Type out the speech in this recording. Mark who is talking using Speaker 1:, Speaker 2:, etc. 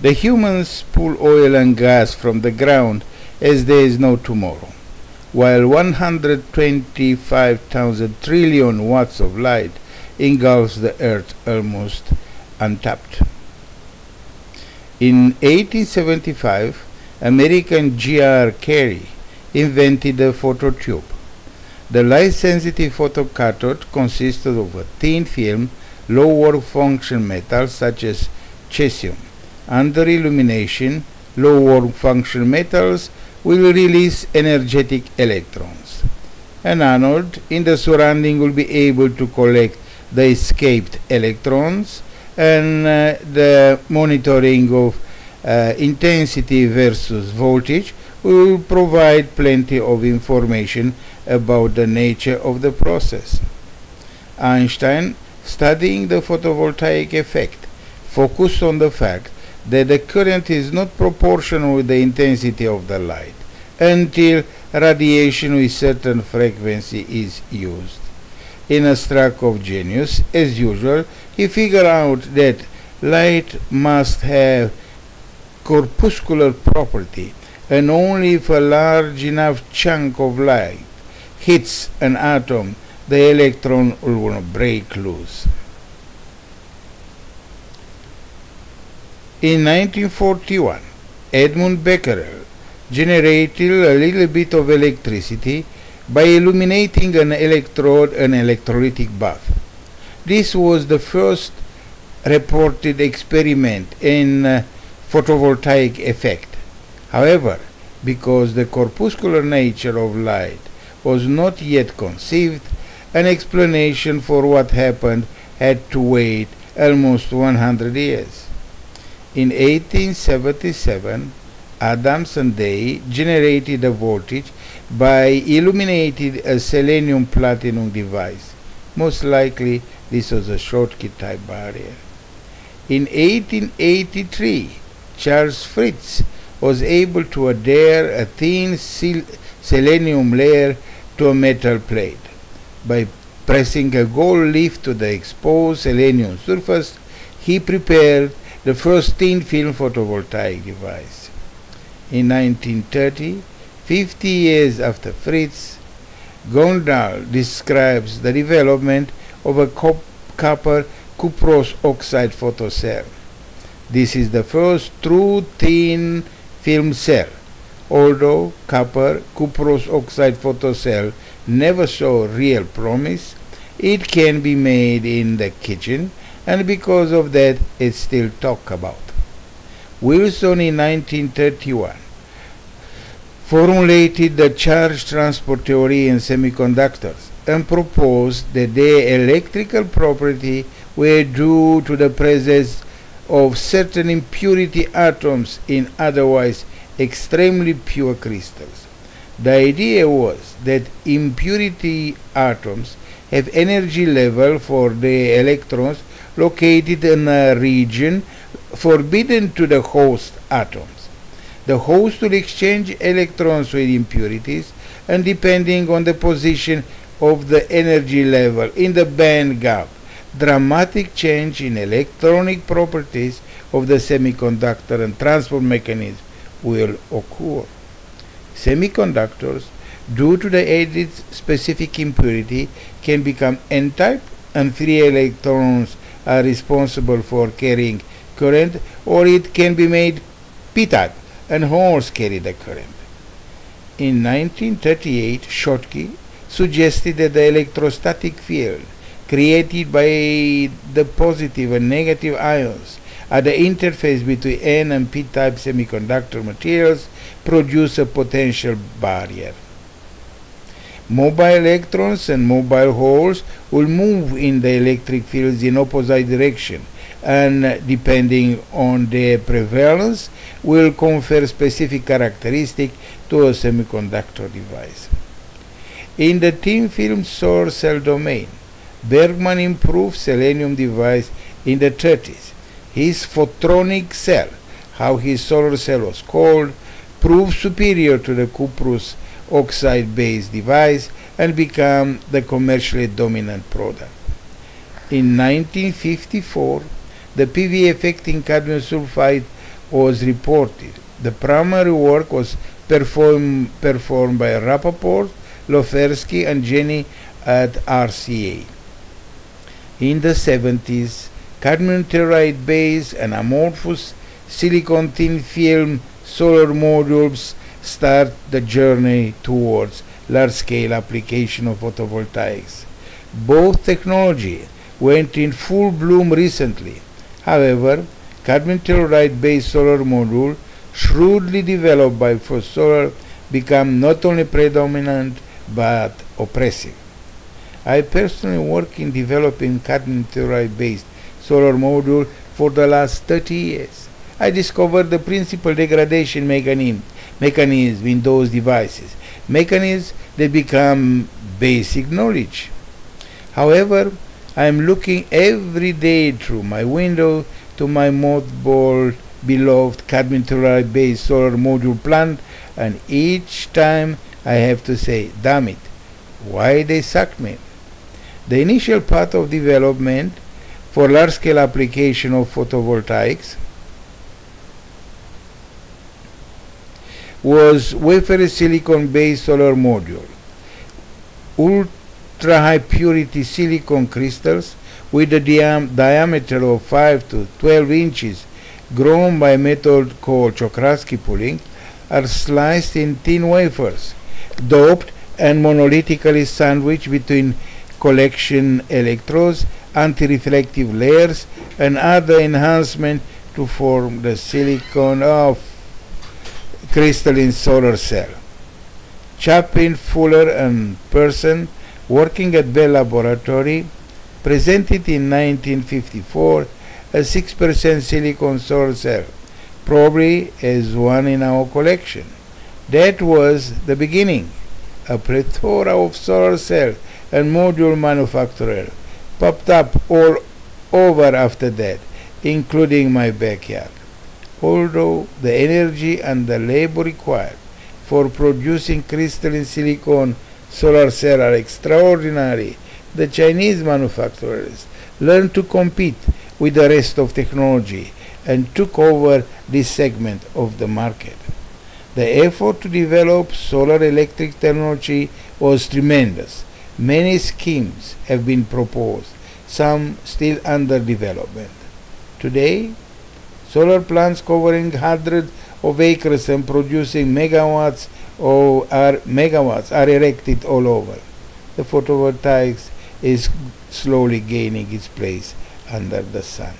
Speaker 1: The humans pull oil and gas from the ground as there is no tomorrow, while 125,000 trillion watts of light engulfs the earth almost untapped. In 1875, American G.R. Carey invented the phototube. The light-sensitive photocathode consisted of a thin film, low-work function metals such as cesium. Under illumination, low-work function metals will release energetic electrons. An anode in the surrounding will be able to collect the escaped electrons and uh, the monitoring of uh, intensity versus voltage will provide plenty of information about the nature of the process. Einstein, studying the photovoltaic effect, focused on the fact that the current is not proportional with the intensity of the light until radiation with certain frequency is used. In a stroke of genius, as usual, he figured out that light must have corpuscular property and only if a large enough chunk of light hits an atom, the electron will break loose. In 1941, Edmond Becquerel generated a little bit of electricity by illuminating an electrode and electrolytic bath. This was the first reported experiment in uh, photovoltaic effect. However, because the corpuscular nature of light was not yet conceived, an explanation for what happened had to wait almost 100 years. In 1877, Adams and Day generated a voltage by illuminating a selenium platinum device. Most likely this was a Schottky type barrier. In 1883, Charles Fritts was able to adhere a thin selenium layer to a metal plate. By pressing a gold leaf to the exposed selenium surface, he prepared the first thin film photovoltaic device. In 1930, 50 years after Fritts, Grondahl describes the development of a copper cuprous oxide photocell. This is the first true thin film cell. Although copper cuprous oxide photocell never saw real promise, it can be made in the kitchen and because of that it's still talked about. Wilson in 1931 formulated the charge transport theory in semiconductors and proposed that their electrical property were due to the presence of certain impurity atoms in otherwise extremely pure crystals. The idea was that impurity atoms have energy level for the electrons located in a region forbidden to the host atoms. The host will exchange electrons with impurities and depending on the position of the energy level in the band gap dramatic change in electronic properties of the semiconductor and transport mechanism will occur. Semiconductors, due to the added specific impurity, can become n-type and free electrons are responsible for carrying current or it can be made p-type and holes carry the current. In 1938, Schottky suggested that the electrostatic field created by the positive and negative ions at the interface between N and P-type semiconductor materials produce a potential barrier. Mobile electrons and mobile holes will move in the electric fields in opposite direction and uh, depending on their prevalence will confer specific characteristic to a semiconductor device. In the thin film solar cell domain, Bergman improved selenium device in the 30s. His photronic cell, how his solar cell was called, proved superior to the cuprous oxide-based device and become the commercially dominant product. In 1954, the PV effect in cadmium sulfide was reported. The primary work was perform, performed by Rappaport, Loferski, and Jenny at RCA. In the 70s, cadmium telluride based and amorphous silicon thin film solar modules start the journey towards large scale application of photovoltaics. Both technology went in full bloom recently. However, cadmium telluride based solar module shrewdly developed by First Solar become not only predominant but oppressive. I personally work in developing cadmium telluride based solar module for the last 30 years. I discovered the principal degradation mechanism, mechanism in those devices, mechanisms that become basic knowledge. However, I am looking every day through my window to my mothball beloved cadmium telluride based solar module plant and each time I have to say, damn it, why they sucked me. The initial path of development for large-scale application of photovoltaics was wafer silicon-based solar module. Ultra-high purity silicon crystals with a diam diameter of 5 to 12 inches grown by a method called Czochralski pulling are sliced in thin wafers, doped and monolithically sandwiched between collection electrodes, anti-reflective layers, and other enhancement to form the silicon of crystalline solar cell. Chapin, Fuller, and Pearson, working at Bell Laboratory, presented in 1954 a 6% silicon solar cell, probably as one in our collection. That was the beginning. A plethora of solar cell and module manufacturer popped up all over after that, including my backyard. Although the energy and the labor required for producing crystalline silicon solar cell are extraordinary, the Chinese manufacturers learned to compete with the rest of technology and took over this segment of the market. The effort to develop solar electric technology was tremendous. Many schemes have been proposed, some still under development. Today, solar plants covering hundreds of acres and producing megawatts or are megawatts are erected all over. The photovoltaics is slowly gaining its place under the sun.